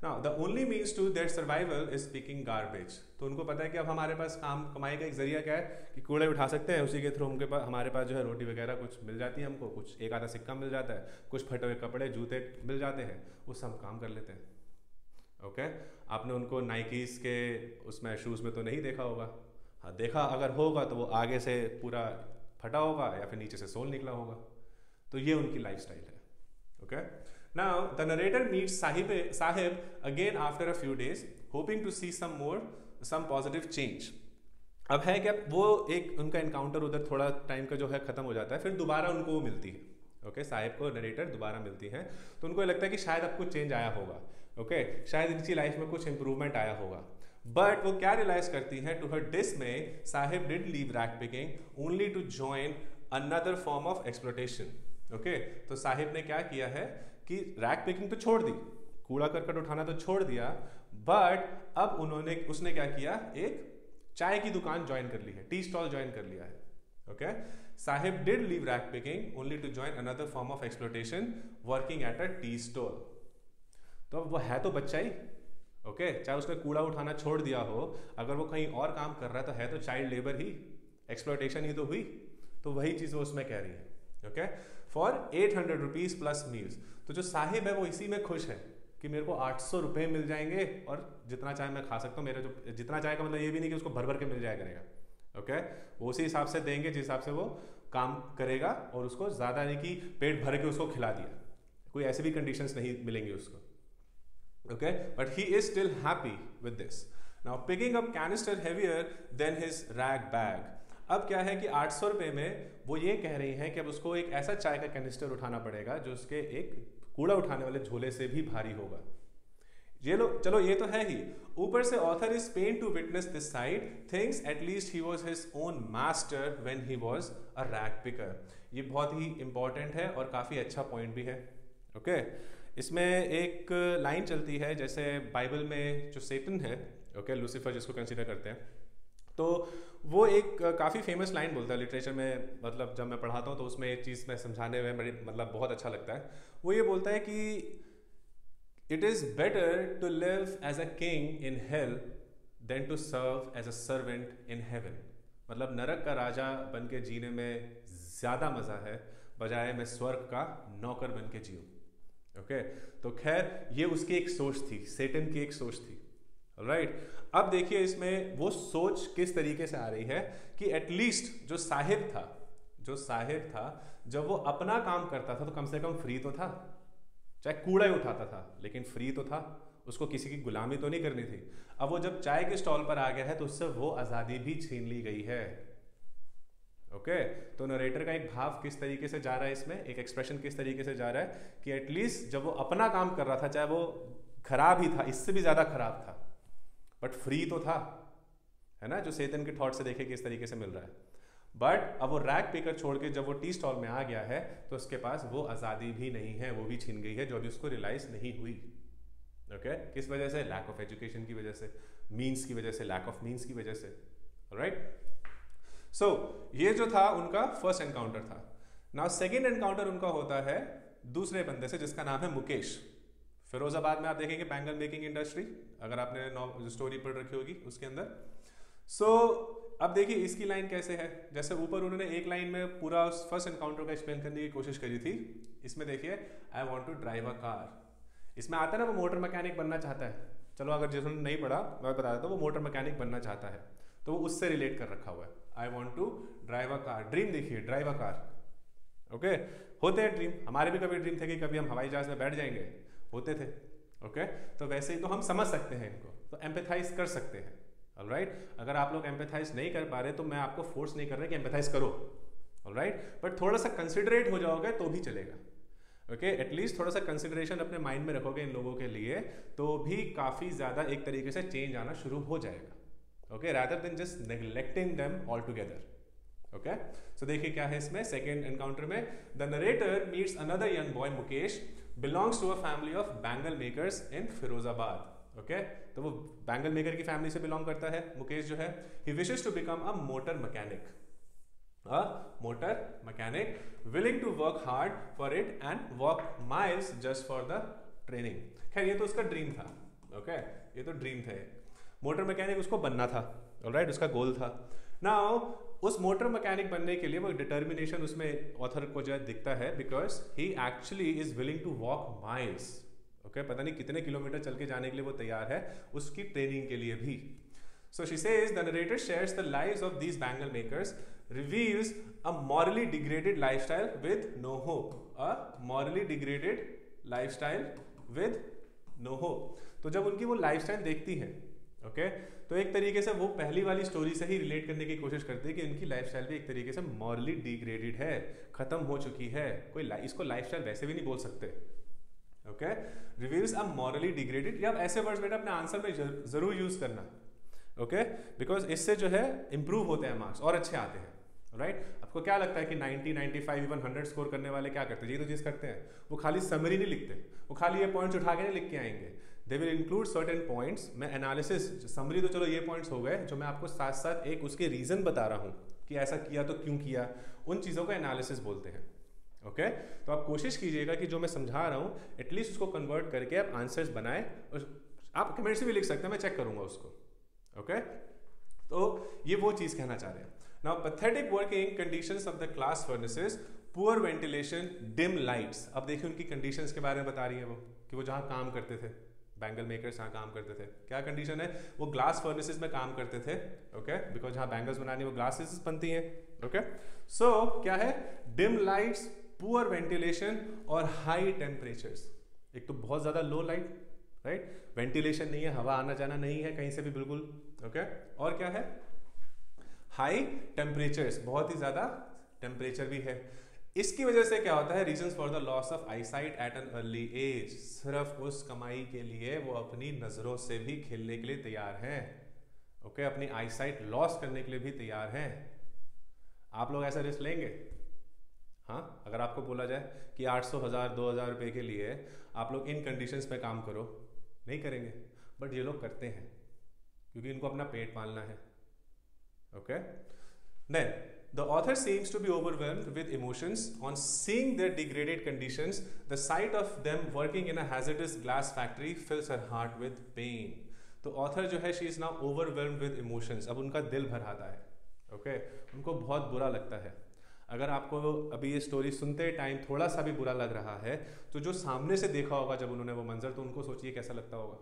now the only means to that survival is speaking garbage तो उनको पता है कि अब हमारे पास काम कमाई का एक ज़रिया क्या है कि कूड़े उठा सकते हैं, उसी के थ्रू उनके पास हमारे पास जो है रोटी वगैरह कुछ मिल जाती है हमको, कुछ एक आधा सिक्का मिल जाता है, कुछ फटे हुए कपड़े, जूते मिल जाते हैं उससे हम काम कर लेते हैं। Okay okay? आपने उनको नाइकीज के उसमें शूज़ में तो नहीं देखा होगा। हाँ देखा अगर होगा तो वो आगे से पूरा फटा होगा या फिर नीचे से सोल निकला होगा। तो ये उनकी लाइफ है। Okay okay? Now, the narrator meets Sahib, Sahib again after a few days, hoping to see some more, some positive change. अब है क्या वो एक उनका इनकाउंटर उधर थोड़ा टाइम का जो है खत्म हो जाता है फिर दोबारा उनको वो मिलती है। ओके okay, साहिब को नरेटर दोबारा मिलती है। तो उनको लगता है कि शायद अब कुछ चेंज आया होगा। ओके okay, शायद इनकी लाइफ में कुछ इंप्रूवमेंट आया होगा। बट वो क्या रियलाइज़ करती है to her dismay Sahib did leave rag picking only to join another form of exploitation okay तो साहिब ने क्या किया है कि रैक पिकिंग तो छोड़ दी, कूड़ा करकट उठाना तो छोड़ दिया बट अब उन्होंने, उसने क्या किया? एक चाय की दुकान ज्वाइन कर ली है टी स्टॉल ज्वाइन कर लिया है okay Sahib did leave rag picking only to join another form of exploitation working at a tea stall तो अब वो है तो बच्चा ही ओके okay? चाहे उसने कूड़ा उठाना छोड़ दिया हो, अगर वो कहीं और काम कर रहा है तो है तो चाइल्ड लेबर ही एक्सप्लोटेशन ही तो हुई तो वही चीज़ वो उसमें कह रही है okay for eight hundred rupees plus meals तो जो साहिब है वो इसी में खुश है कि मेरे को आठ सौ रुपये मिल जाएँगे और जितना चाहे मैं खा सकता हूँ। मेरा जो, जितना चाहे का मतलब ये भी नहीं कि उसको भर भर के मिल जाया करेगा। ओके वो उसी हिसाब से देंगे, जिस हिसाब से वो काम करेगा और उसको ज़्यादा नहीं कि पेट भर के उसको खिला दिया। कोई ऐसी भी कंडीशंस नहीं मिलेंगी उसको। Okay but he is still happy with this now picking up canister heavier than his rag bag अब क्या है कि आठ सौ रुपये में वो ये कह रही हैं कि अब उसको एक ऐसा चाय का कैनिस्टर उठाना पड़ेगा जो उसके एक कूड़ा उठाने वाले झोले से भी भारी होगा। ये लो चलो ये तो है ही। ऊपर से author is pain to witness this sad things at least he was his own master when he was a rag picker ये बहुत ही इंपॉर्टेंट है और काफ़ी अच्छा पॉइंट भी है। Okay okay? इसमें एक लाइन चलती है जैसे बाइबल में जो सेटन है ओके okay, लूसीफर जिसको कंसिडर करते हैं। तो वो एक काफ़ी फ़ेमस लाइन बोलता है लिटरेचर में मतलब जब मैं पढ़ाता हूँ तो उसमें एक चीज़ में समझाने में मेरी मतलब बहुत अच्छा लगता है। वो ये बोलता है कि it is better to live as a king in hell than to serve as a servant in heaven मतलब नरक का राजा बन के जीने में ज़्यादा मज़ा है, बजाय मैं स्वर्ग का नौकर बन के जीऊँ। Okay okay? तो खैर, ये उसकी एक सोच थी सेटन की एक सोच थी। Right right? अब देखिए इसमें वो सोच किस तरीके से आ रही है कि एटलीस्ट जो साहिब था, जो साहिब था, जब वो अपना काम करता था तो कम से कम फ्री तो था। चाहे कूड़ा ही उठाता था, लेकिन फ्री तो था। उसको किसी की गुलामी तो नहीं करनी थी। अब वो जब चाय के स्टॉल पर आ गया है तो उससे वो आज़ादी भी छीन ली गई है। Okay okay? तो नरेटर का एक भाव किस तरीके से जा रहा है इसमें? एक एक्सप्रेशन किस तरीके से जा रहा है कि एटलीस्ट जब वो अपना काम कर रहा था, चाहे वो खराब ही था, इससे भी ज़्यादा खराब था। बट फ्री तो था, है ना? जो सेतन के थॉट से देखे किस तरीके से मिल रहा है। बट अब वो रैक पेकर छोड़ के जब वो टी स्टॉल में आ गया है तो उसके पास वो आज़ादी भी नहीं है, वो भी छीन गई है, जो अभी उसको रियलाइज़ नहीं हुई। Okay okay? किस वजह से? लैक ऑफ़ एजुकेशन की वजह से मीन्स की वजह से लैक ऑफ़ मीन्स की वजह से। राइट? सो ये जो था, उनका फ़र्स्ट एनकाउंटर था। ना सेकेंड एनकाउंटर उनका होता है दूसरे बंदे से, जिसका नाम है मुकेश। फिरोजाबाद में आप देखेंगे बैंगल मेकिंग इंडस्ट्री अगर आपने स्टोरी पढ़ रखी होगी उसके अंदर। सो so, अब देखिए इसकी लाइन कैसे है? जैसे ऊपर उन्होंने एक लाइन में पूरा फ़र्स्ट एनकाउंटर का एक्सप्लेन करने की कोशिश करी थी। इसमें देखिए I want to drive a car इसमें आता है ना वो मोटर मैकेनिक बनना चाहता है। चलो अगर जिसने नहीं पढ़ा मैं बता देता हूँ वो मोटर मैकेनिक बनना चाहता है। तो वो उससे रिलेट कर रखा हुआ है। I want to drive a car dream देखिए ड्राइव अ कार ओके होते हैं ड्रीम हमारे भी कभी ड्रीम थे कि कभी हम हवाई जहाज़ में बैठ जाएँगे। होते थे ओके okay? तो वैसे ही तो हम समझ सकते हैं इनको तो एम्पेथाइज कर सकते हैं ऑल right? अगर आप लोग एम्पेथाइज नहीं कर पा रहे तो मैं आपको फोर्स नहीं कर रहा कि एम्पेथाइज करो ऑल राइट बट थोड़ा सा कंसिडरेट हो जाओगे तो भी चलेगा ओके okay? एटलीस्ट थोड़ा सा कंसिडरेशन अपने माइंड में रखोगे इन लोगों के लिए तो भी काफ़ी ज़्यादा एक तरीके से चेंज आना शुरू हो जाएगा, okay rather just neglecting neglecting all altogether okay so देखिए क्या है इसमें, second एनकाउंटर में the narrator narrator another young boy boy belongs to a family of bangle makers in Firozabad okay तो वो बैंगल मेकर की फैमिली से belong करता है, मुकेश जो है he wishes to become a motor mechanic motor mechanic willing to work hard for it and work miles just for the training खैर, ये तो उसका ड्रीम था ओके okay? ये तो ड्रीम था। मोटर मैकेनिक उसको बनना था राइट right? उसका गोल था। नाउ उस मोटर मैकेनिक बनने के लिए वो डिटर्मिनेशन उसमें ऑथर को जो है दिखता है because he actually is willing to walk miles okay पता नहीं कितने किलोमीटर चल के जाने के लिए वो तैयार है, उसकी ट्रेनिंग के लिए भी. So she says the narrator shares the lives of these bangle makers reveals a morally degraded lifestyle with no hope. A morally degraded lifestyle with no hope. तो जब उनकी वो लाइफस्टाइल देखती है ओके? तो एक तरीके से वो पहली वाली स्टोरी से ही रिलेट करने की कोशिश करते हैं कि इनकी लाइफस्टाइल भी एक तरीके से मॉरली डिग्रेडेड है खत्म हो चुकी है। कोई इसको लाइफस्टाइल वैसे भी नहीं बोल सकते। Okay reviews are morally degraded या ऐसे वर्ड्स बेटा अपने आंसर में ज़रूर यूज़ करना। ओके? बिकॉज़ इससे जो है इंप्रूव होते हैं मार्क्स और अच्छे आते हैं। Right right? आपको क्या लगता है कि 90, 95, इवन 100 स्कोर करने वाले क्या करते हैं? ये तो चीज़ करते हैं। वो खाली समरी नहीं लिखते। वो खाली ये पॉइंट्स उठा के नहीं लिख के आएँगे। They will include certain points मैं एनालिसिस समरी तो चलो ये पॉइंट्स हो गए, जो मैं आपको साथ साथ एक उसके रीज़न बता रहा हूँ कि ऐसा किया तो क्यों किया, उन चीज़ों को एनालिसिस बोलते हैं। Okay okay? तो आप कोशिश कीजिएगा कि जो मैं समझा रहा हूँ एटलीस्ट उसको कन्वर्ट करके आप आंसर्स बनाए। आप कमेंट से भी लिख सकते हैं, मैं चेक करूँगा उसको। Okay okay? तो ये वो चीज़ कहना चाह रहे हैं। Now pathetic working conditions of the glass furnaces poor ventilation dim lights अब देखिए उनकी कंडीशंस के बारे में बता रही है वो, कि वो जहाँ काम करते थे। बैंगल मेकर्स यहाँ काम करते थे। क्या कंडीशन है? वो ग्लास फर्नेसेस में काम करते थे ओके बिकॉज़ जहाँ बैंगल्स बनानी वो ग्लासेस बनती हैं ओके सो क्या है? डिम लाइट्स पुअर वेंटिलेशन और हाई टेम्परेचर्स एक तो बहुत ज़्यादा लो लाइट राइट वेंटिलेशन नहीं है, हवा आना जाना नहीं है कहीं से भी बिल्कुल ओके okay? और क्या है? हाई टेम्परेचर्स बहुत ही ज़्यादा टेम्परेचर भी है। इसकी वजह से क्या होता है? Reason for the loss of eyesight at an early age सिर्फ़ उस कमाई के लिए वो अपनी नज़रों से भी खेलने के लिए तैयार हैं। ओके okay, अपनी आईसाइट लॉस करने के लिए भी तैयार हैं। आप लोग ऐसा रिस्क लेंगे? हाँ? अगर आपको बोला जाए कि आठ सौ हज़ार दो हज़ार रुपये के लिए आप लोग इन कंडीशंस पे काम करो नहीं करेंगे। बट ये लोग करते हैं क्योंकि इनको अपना पेट पालना है। Okay then The author seems to be overwhelmed with emotions on seeing their degraded conditions. The sight of them working in a hazardous glass factory fills her heart with pain. तो ऑथर जो है she is now overwhelmed with emotions अब उनका दिल भर आता है okay okay? उनको बहुत बुरा लगता है अगर आपको अभी ये स्टोरी सुनते टाइम थोड़ा सा भी बुरा लग रहा है तो जो सामने से देखा होगा जब उन्होंने वो मंजर तो उनको सोचिए कैसा लगता होगा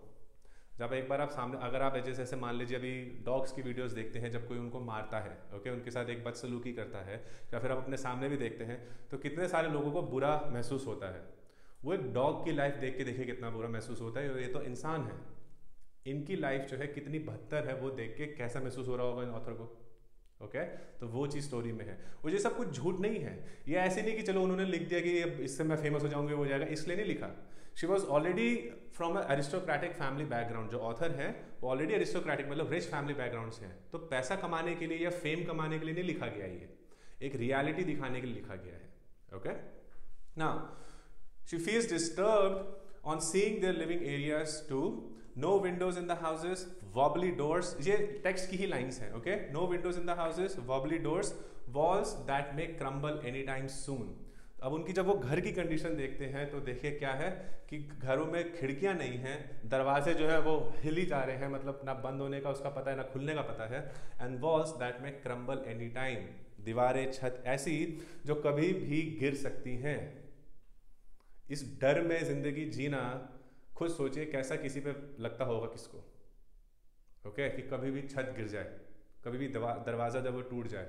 जब एक बार आप सामने, अगर आप जैसे ऐसे मान लीजिए अभी डॉग्स की वीडियोस देखते हैं, जब कोई उनको मारता है ओके उनके साथ एक बदसलूकी करता है, या फिर आप अपने सामने भी देखते हैं तो कितने सारे लोगों को बुरा महसूस होता है। वो एक डॉग की लाइफ देख के देखिए कितना बुरा महसूस होता है ये तो इंसान है। इनकी लाइफ जो है, कितनी बदतर है, वो देख के कैसा महसूस हो रहा होगा इन ऑथर को ओके? तो वो चीज़ स्टोरी में है। वो ये सब कुछ झूठ नहीं है। ये ऐसे नहीं कि चलो उन्होंने लिख दिया कि इससे मैं फ़ेमस हो जाऊँगी हो जाएगा, इसलिए नहीं लिखा। She was already from aristocratic family background जो ऑथर है, वो ऑलरेडी अरिस्टोक्रेटिक मतलब रिच फैमिली बैकग्राउंड से है। तो पैसा कमाने के लिए या फेम कमाने के लिए नहीं लिखा गया ये। एक रियलिटी दिखाने के लिए लिखा गया है। ओके ना she feels disturb on seeing their living areas to no windows in the houses wobbly doors ये टेक्स्ट की ही लाइन्स हैं okay no windows in the houses wobbly doors walls that may crumble any time soon अब उनकी जब वो घर की कंडीशन देखते हैं तो देखिए क्या है कि घरों में खिड़कियाँ नहीं हैं, दरवाजे जो है वो हिल ही जा रहे हैं मतलब ना बंद होने का, उसका पता है, ना खुलने का पता है and walls that may crumble any time दीवारें, छत ऐसी जो कभी भी गिर सकती हैं। इस डर में ज़िंदगी जीना, खुद सोचिए कैसा किसी पे लगता होगा किसको। ओके? कि कभी भी छत गिर जाए, कभी भी दरवाज़ा जब वो टूट जाए,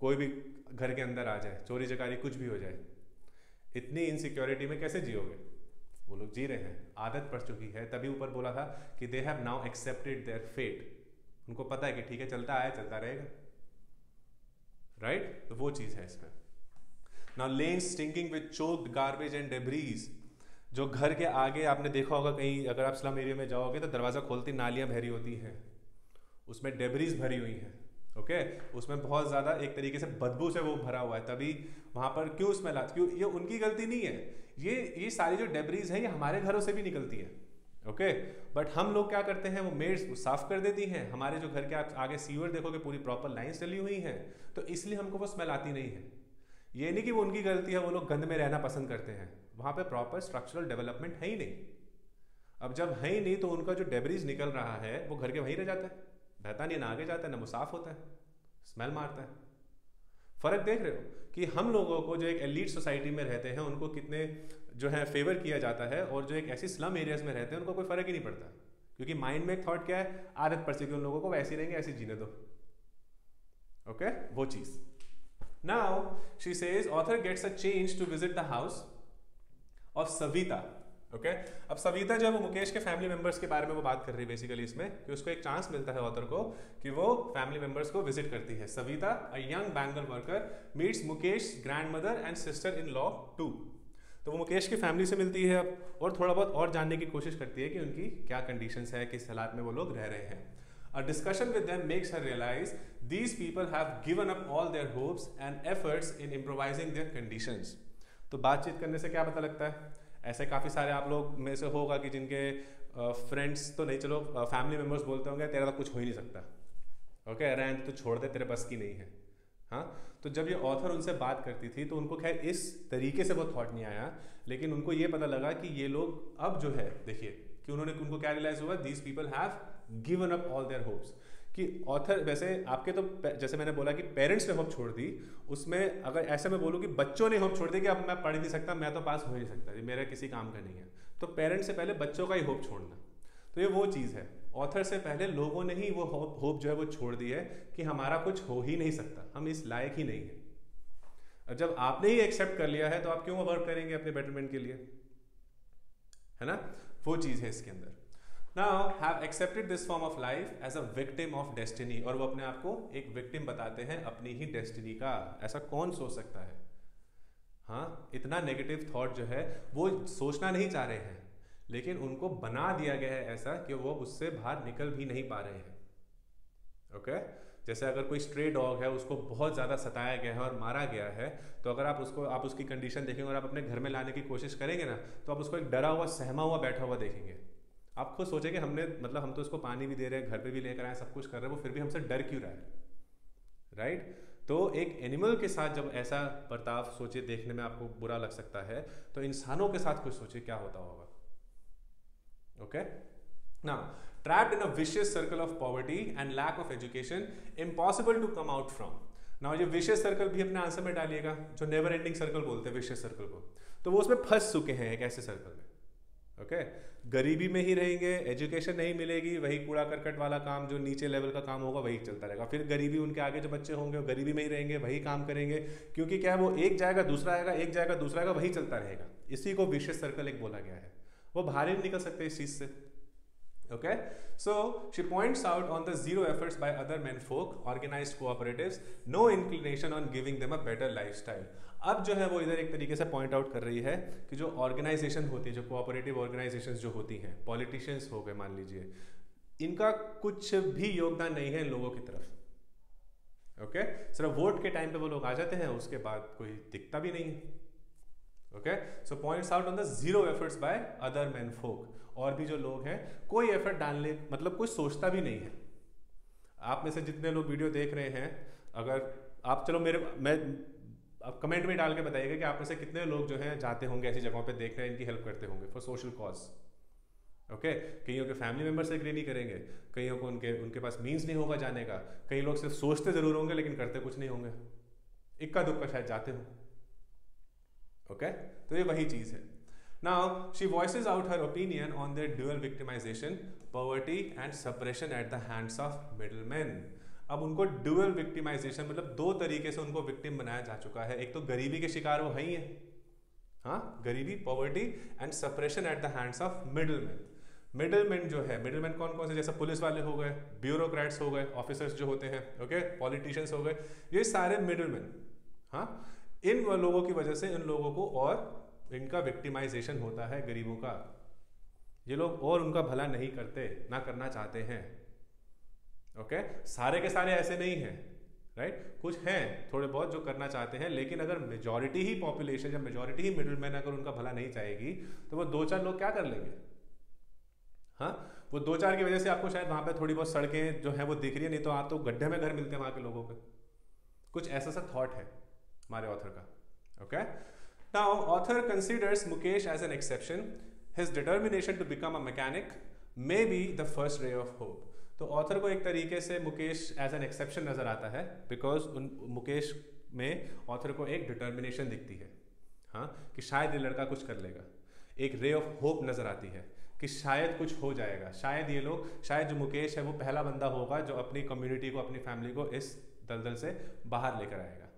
कोई भी घर के अंदर आ जाए चोरी चकारी कुछ भी हो जाए इतनी इनसिक्योरिटी में कैसे जियोगे? वो लोग जी रहे हैं। आदत पड़ चुकी है। तभी ऊपर बोला था कि they have now accepted their fate उनको पता है कि ठीक है, चलता आया, चलता रहेगा। Right right? तो वो चीज़ है इसमें। Now lane stinking with choked garbage and debris जो घर के आगे आपने देखा होगा कहीं, अगर आप स्लम एरिया में जाओगे तो दरवाज़ा खोलती नालियाँ भरी होती हैं। उसमें डेबरीज भरी हुई हैं। Okay okay? उसमें बहुत ज़्यादा एक तरीके से बदबू से वो भरा हुआ है। तभी वहाँ पर क्यों स्मेल आती क्यों ये उनकी गलती नहीं है। ये ये सारी जो डेबरीज है, ये हमारे घरों से भी निकलती है। Okay okay? बट हम लोग क्या करते हैं, वो मेड्स साफ़ कर देती हैं। हमारे जो घर के आप आगे सीवर देखोगे, पूरी प्रॉपर लाइन्स चली हुई हैं। तो इसलिए हमको वो स्मेल आती नहीं है। ये नहीं कि वो उनकी गलती है, वो लोग गंद में रहना पसंद करते हैं। वहाँ पे प्रॉपर स्ट्रक्चरल डेवलपमेंट है ही नहीं। अब जब है ही नहीं तो उनका जो डेबरीज निकल रहा है, वो घर के वहीं रह जाता है। बहता नहीं ना आगे जाता है, ना वो साफ़ होता है स्मेल मारता है। फ़र्क देख रहे हो कि हम लोगों को जो एक एलिट सोसाइटी में रहते हैं, उनको कितने जो है फेवर किया जाता है और जो एक ऐसी स्लम एरियाज़ में रहते हैं, उनको कोई फ़र्क ही नहीं पड़ता। क्योंकि माइंड में एक थॉट क्या है? आदत पड़ चुकी उन लोगों को वैसे रहेंगे, ऐसे जीने दो। ओके वो चीज़। Now she says author gets a change to visit the house of Savita okay? अब सविता जो है वो मुकेश के फैमिली मेंबर्स के बारे में वो बात कर रही है बेसिकली इसमें कि उसको एक चांस मिलता है ऑथर को कि वो फैमिली मेंबर्स को विज़िट करती है Savita a young bangle worker meets Mukesh grandmother and sister in law too तो वो मुकेश की फैमिली से मिलती है अब और थोड़ा बहुत और जानने की कोशिश करती है कि उनकी क्या कंडीशन है, किस हालात में वो लोग रह रहे हैं A discussion with them makes her realize these people have given up all their hopes and efforts in improvising their conditions. तो बातचीत करने से क्या पता लगता है ऐसे काफ़ी सारे आप लोग में से होगा कि जिनके फ्रेंड्स तो नहीं चलो फैमिली मेंबर्स बोलते होंगे तेरा तो कुछ हो ही नहीं सकता। ओके okay, रैन तो छोड़ दे तेरे बस की नहीं है। हाँ? तो जब ये ऑथर उनसे बात करती थी तो उनको खैर इस तरीके से वो थॉट नहीं आया लेकिन उनको ये पता लगा कि ये लोग अब जो है देखिए कि उन्होंने उनको क्या रियलाइज़ हुआ these people have given up all their hopes कि ऑथर वैसे आपके तो जैसे मैंने बोला कि पेरेंट्स ने होप छोड़ दी, उसमें अगर ऐसे मैं बोलूँ कि बच्चों ने होप छोड़ दी कि अब मैं पढ़ नहीं सकता, मैं तो पास हो ही नहीं सकता मेरा किसी काम का नहीं है। तो पेरेंट्स से पहले बच्चों का ही होप छोड़ना। तो ये वो चीज़ है। ऑथर से पहले लोगों ने ही वो होप होप जो है वो छोड़ दी है कि हमारा कुछ हो ही नहीं सकता, हम इस लायक ही नहीं है। और जब आपने ही एक्सेप्ट कर लिया है तो आप क्यों वर्क करेंगे अपने बेटरमेंट के लिए? है ना? वो चीज़ है इसके अंदर। Now have accepted this form of life as a victim of destiny और वो अपने आप को एक विक्टिम बताते हैं अपनी ही डेस्टिनी का। ऐसा कौन सोच सकता है? हाँ इतना नेगेटिव थॉट जो है, वो सोचना नहीं चाह रहे हैं, लेकिन उनको बना दिया गया है ऐसा कि वो उससे बाहर निकल भी नहीं पा रहे हैं। Okay okay? जैसे अगर कोई स्ट्रे डॉग है, उसको बहुत ज़्यादा सताया गया है और मारा गया है तो अगर आप उसको, आप उसकी कंडीशन देखेंगे और आप अपने घर में लाने की कोशिश करेंगे ना तो आप उसको एक डरा हुआ, सहमा हुआ, बैठा हुआ देखेंगे। आप खुद सोचेंगे हमने मतलब हम तो उसको पानी भी दे रहे हैं घर पे भी लेकर आए सब कुछ कर रहे हैं वो फिर भी हमसे डर क्यों रहा है? राइट तो एक एनिमल के साथ जब ऐसा बर्ताव सोचे देखने में आपको बुरा लग सकता है तो इंसानों के साथ कुछ सोचे क्या होता होगा? ओके ना trapped in a circle of poverty and lack of education, impossible to come out from. Now, ये विशेष सर्कल भी अपने आंसर में डालिएगा जो नेवर एंडिंग सर्कल बोलते हैं विशेष सर्कल को। तो वो उसमें फंस चुके हैं एक ऐसे सर्कल में। ओके? गरीबी में ही रहेंगे एजुकेशन नहीं मिलेगी, वही कूड़ा करकट वाला काम जो नीचे लेवल का काम होगा, वही चलता रहेगा। फिर गरीबी उनके आगे जो बच्चे होंगे, वो गरीबी में ही रहेंगे, वही काम करेंगे, क्योंकि क्या है, वो एक जाएगा, दूसरा आएगा, एक जाएगा, दूसरा आएगा, वही चलता रहेगा। इसी को विशेष सर्कल एक बोला गया है। वो बाहर ही निकल सकते इस चीज़ से। Okay? So, she points out on the zero efforts by other men folk, organized cooperatives, no inclination on giving them a better lifestyle अब जो है वो इधर एक तरीके से पॉइंट आउट कर रही है कि जो ऑर्गेनाइजेशन होती है, जो कोऑपरेटिव ऑर्गेनाइजेशन जो होती हैं पॉलिटिशियंस हो गए मान लीजिए, इनका कुछ भी योगदान नहीं है इन लोगों की तरफ़। ओके सिर्फ़ वोट के टाइम पे वो लोग आ जाते हैं, उसके बाद कोई दिखता भी नहीं है। Okay so points out on the zero efforts by other man folk और भी जो लोग हैं, कोई एफर्ट डालने मतलब कोई सोचता भी नहीं है। आप में से जितने लोग वीडियो देख रहे हैं, अगर आप, चलो मेरे, मैं आप कमेंट में डाल के बताइएगा कि आप में से कितने लोग जो हैं जाते होंगे ऐसी जगहों पे देख रहे हैं इनकी हेल्प करते होंगे फॉर सोशल कॉज ओके कईयों के फैमिली मेंबर से एग्री नहीं करेंगे, कईयों को उनके उनके पास मीन्स नहीं होगा जाने का। कई लोग सिर्फ़ सोचते ज़रूर होंगे, लेकिन करते कुछ नहीं होंगे। इक्का दुक्का शायद जाते हों। ओके तो ये वही चीज़ है। She voices out her opinion on the dual victimisation poverty and suppression at the hands of middleman अब उनको ड्यूअल विक्टिमाइजेशन मतलब दो तरीके से उनको विक्टिम बनाया जा चुका है। एक तो गरीबी के शिकार वो है ही है। हाँ गरीबी poverty and suppression at the hands of middleman middleman जो है मिडल मैन कौन कौन से? जैसे पुलिस वाले हो गए ब्यूरोक्रेट्स हो गए ऑफिसर्स जो होते हैं ओके पॉलिटिशियंस हो गए। ये सारे मिडल मैन हाँ? इन लोगों की वजह से इन लोगों को और इनका विक्टिमाइजेशन होता है गरीबों का। ये लोग और उनका भला नहीं करते, ना करना चाहते हैं। ओके सारे के सारे ऐसे नहीं हैं राइट कुछ हैं, थोड़े बहुत जो करना चाहते हैं, लेकिन अगर मेजोरिटी ही पॉपुलेशन या मेजोरिटी ही मिडिल मैन अगर उनका भला नहीं चाहेगी तो वो दो चार लोग क्या कर लेंगे? हाँ? वो दो चार की वजह से आपको शायद वहाँ पे थोड़ी बहुत सड़कें जो है वो दिख रही है, नहीं तो आप तो गड्ढे में घर मिलते हैं वहाँ के लोगों के कुछ ऐसा सा थॉट है हमारे ऑथर का okay now author considers Mukesh as an exception his determination to become a mechanic may be the first ray of hope तो ऑथर को एक तरीके से मुकेश एज एन एक्सेप्शन नज़र आता है बिकॉज़ उन, मुकेश में ऑथर को एक डिटर्मिनेशन दिखती है हाँ कि शायद ये लड़का कुछ कर लेगा। एक रे ऑफ़ होप नज़र आती है, कि शायद कुछ हो जाएगा। शायद ये लोग, शायद जो मुकेश है वो पहला बंदा होगा जो अपनी कम्युनिटी को, अपनी फैमिली को इस दलदल से बाहर लेकर आएगा।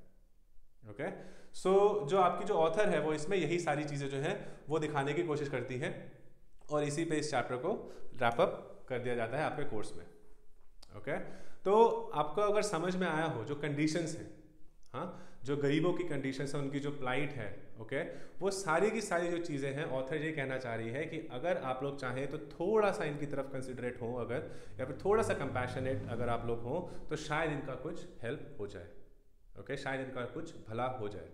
ओके सो जो आपकी जो ऑथर है वो इसमें यही सारी चीज़ें जो है, वो दिखाने की कोशिश करती हैं, और इसी पे इस चैप्टर को रैप अप कर दिया जाता है आपके कोर्स में। ओके तो आपको अगर समझ में आया हो, जो कंडीशंस हैं हाँ जो गरीबों की कंडीशन है, उनकी जो प्लाइट है ओके वो सारी की सारी जो चीज़ें हैं ऑथर ये कहना चाह रही है कि अगर आप लोग चाहें तो थोड़ा सा इनकी तरफ़ कंसिडरेट हो अगर, या फिर थोड़ा सा कंपैशनेट अगर आप लोग हों तो शायद इनका कुछ हेल्प हो जाए ओके शायद इनका कुछ भला हो जाए।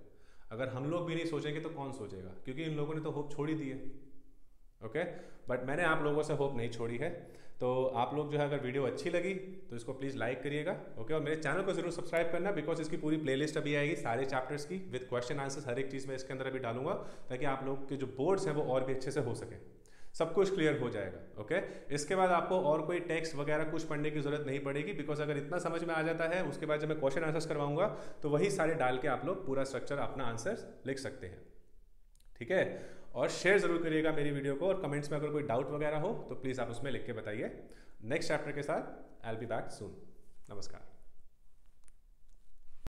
अगर हम लोग भी नहीं सोचेंगे तो कौन सोचेगा? क्योंकि इन लोगों ने तो होप छोड़ ही दी है ओके बट मैंने आप लोगों से होप नहीं छोड़ी है। तो आप लोग जो है, अगर वीडियो अच्छी लगी तो इसको प्लीज़ लाइक करिएगा ओके और मेरे चैनल को ज़रूर सब्सक्राइब करना बिकॉज़ इसकी पूरी प्लेलिस्ट अभी आएगी सारे चैप्टर्स की विद क्वेश्चन आंसर्स हर एक चीज़ में इसके अंदर अभी डालूँगा, ताकि आप लोग के जो बोर्ड्स हैं, वो और भी अच्छे से हो सके। सब कुछ क्लियर हो जाएगा ओके इसके बाद आपको और कोई टेक्स्ट वगैरह कुछ पढ़ने की ज़रूरत नहीं पड़ेगी बिकॉज़ अगर इतना समझ में आ जाता है, उसके बाद जब मैं क्वेश्चन आंसर्स करवाऊँगा तो वही सारे डाल के आप लोग पूरा स्ट्रक्चर अपना आंसर लिख सकते हैं। ठीक है? और शेयर ज़रूर करिएगा मेरी वीडियो को और कमेंट्स में अगर कोई डाउट वगैरह हो तो प्लीज़ आप उसमें लिख के बताइए। नेक्स्ट चैप्टर के साथ I'll be back soon नमस्कार।